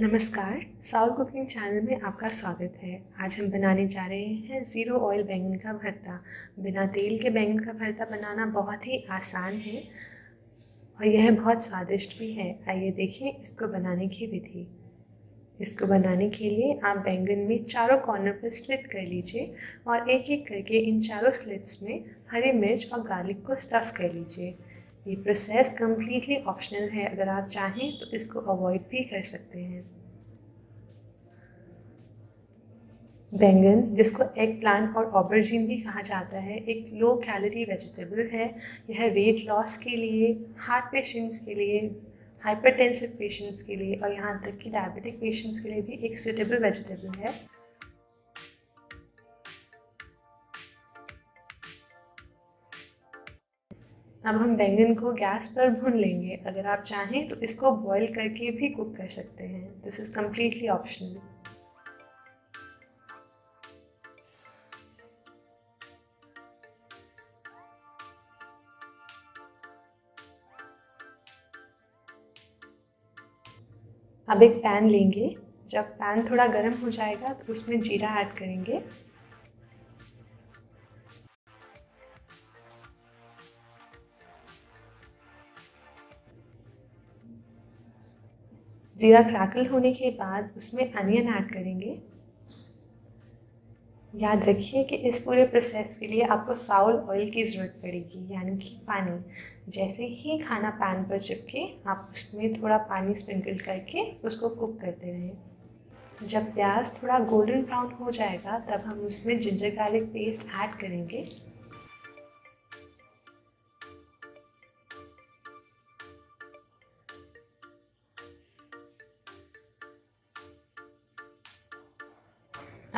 नमस्कार Saul cooking channel में आपका स्वागत है। आज हम बनाने जा रहे हैं ज़ीरो ऑयल बैंगन का भरता। बिना तेल के बैंगन का भरता बनाना बहुत ही आसान है और यह बहुत स्वादिष्ट भी है। आइए देखिए इसको बनाने की विधि। इसको बनाने के लिए आप बैंगन में चारों कॉर्नर पर स्लिट कर लीजिए और एक एक करके इन चारों स्लिट्स में हरी मिर्च और गार्लिक को स्टफ़ कर लीजिए। ये प्रोसेस कम्प्लीटली ऑप्शनल है। अगर आप चाहें तो इसको अवॉइड भी कर सकते हैं। बैंगन, जिसको एग प्लांट और ऑबरजीन भी कहा जाता है, एक लो कैलोरी वेजिटेबल है। यह वेट लॉस के लिए हार्ट पेशेंट्स के लिए हाइपरटेंसिव पेशेंट्स के लिए और यहाँ तक कि डायबिटिक पेशेंट्स के लिए भी एक सुटेबल वेजिटेबल है। अब हम बैंगन को गैस पर भून लेंगे। अगर आप चाहें तो इसको बॉईल करके भी कुक कर सकते हैं। दिस इज़ कम्प्लीटली ऑप्शनल अब एक पैन लेंगे। जब पैन थोड़ा गर्म हो जाएगा तो उसमें जीरा ऐड करेंगे। ज़ीरा क्रैकल होने के बाद उसमें अनियन ऐड करेंगे। याद रखिए कि इस पूरे प्रोसेस के लिए आपको साउल ऑयल की ज़रूरत पड़ेगी, यानी कि पानी। जैसे ही खाना पैन पर चिपके, आप उसमें थोड़ा पानी स्प्रिंकल करके उसको कुक करते रहें। जब प्याज थोड़ा गोल्डन ब्राउन हो जाएगा, तब हम उसमें जिंजर गार्लिक पेस्ट ऐड करेंगे।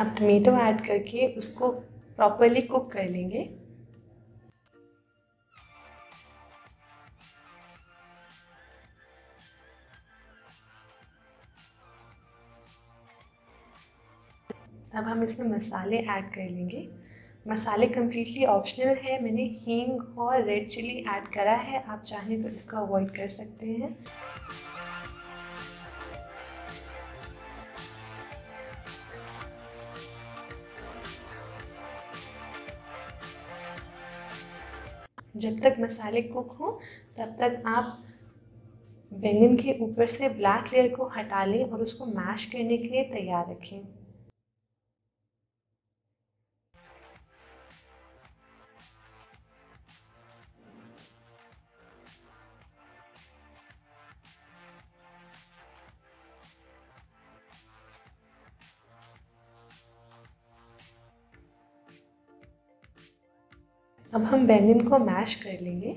अब टमेटो ऐड करके उसको प्रॉपरली कुक कर लेंगे। अब हम इसमें मसाले ऐड कर लेंगे। मसाले कम्प्लीटली ऑप्शनल है। मैंने हींग और रेड चिली ऐड करा है। आप चाहें तो इसको अवॉइड कर सकते हैं। जब तक मसाले कुक हों, तब तक आप बैंगन के ऊपर से ब्लैक लेयर को हटा लें और उसको मैश करने के लिए तैयार रखें। अब हम बैंगन को मैश कर लेंगे।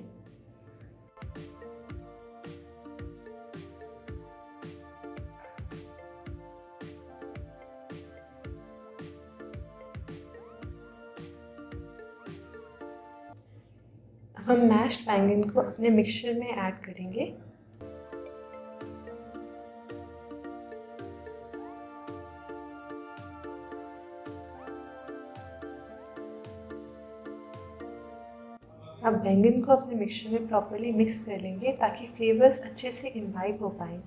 अब हम मैश्ड बैंगन को अपने मिक्सचर में ऐड करेंगे। अब बैंगन को अपने मिक्सचर में प्रॉपरली मिक्स कर लेंगे ताकि फ्लेवर्स अच्छे से इम्बाइब हो पाएँ।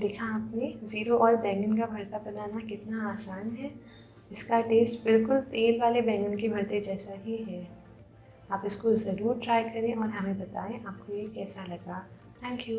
देखा आपने ज़ीरो ऑयल बैंगन का भरता बनाना कितना आसान है। इसका टेस्ट बिल्कुल तेल वाले बैंगन के भरते जैसा ही है। आप इसको ज़रूर ट्राई करें और हमें बताएँ आपको ये कैसा लगा। Thank you